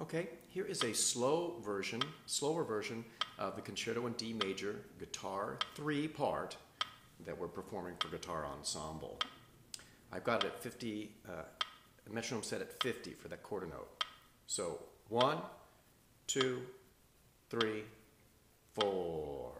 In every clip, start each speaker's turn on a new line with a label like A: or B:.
A: Okay, here is a slow version, slower version of the Concerto in D major guitar three part that we're performing for guitar ensemble. I've got it at 50, uh, metronome set at 50 for that quarter note. So one, two, three, four.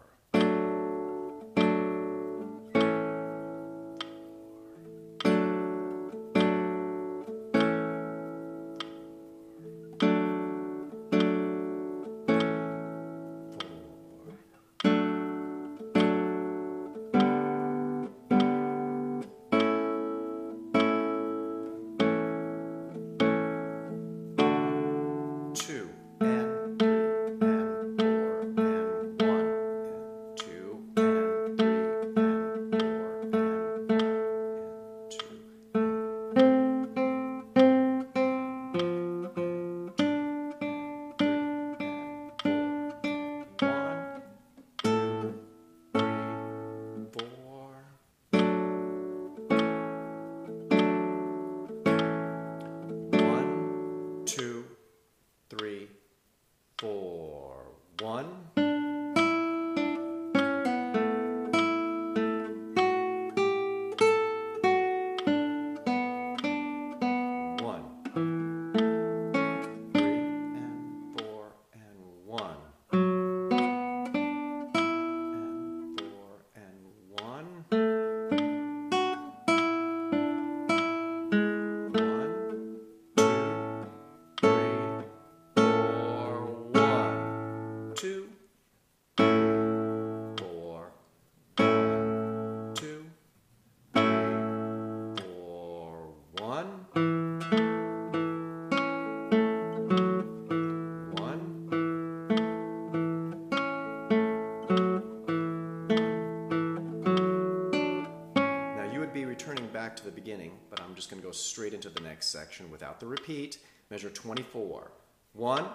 A: I'm just going to go straight into the next section without the repeat. Measure 24. One,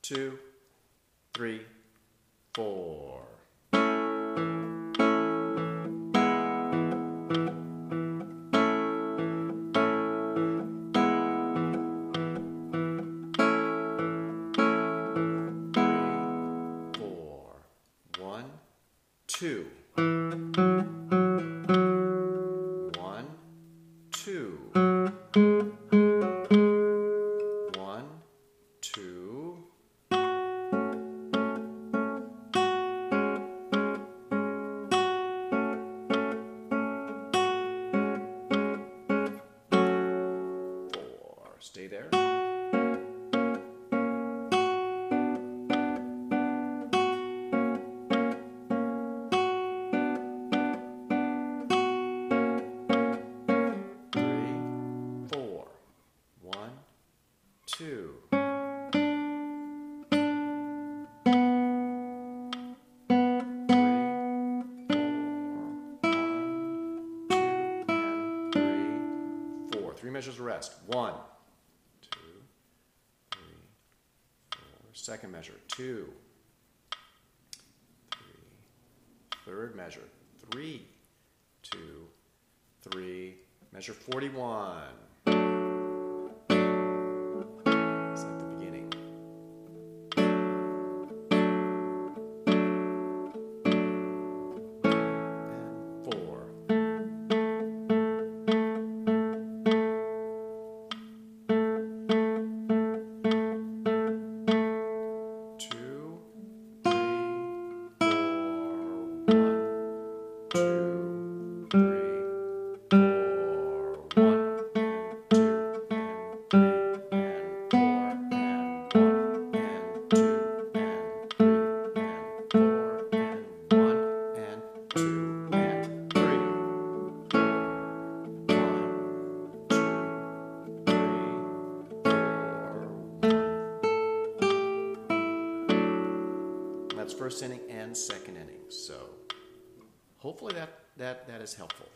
A: two, three, four. Stay there. Two. Three measures of rest. One, two, three, four. Second measure. Two, three. Third measure. Three, two, three, measure 41. Two, three, four, one, and two, and three, and four, and one, and two, and three, and four, and one, and two, and. That's first inning and second inning. So hopefully that, that, that is helpful.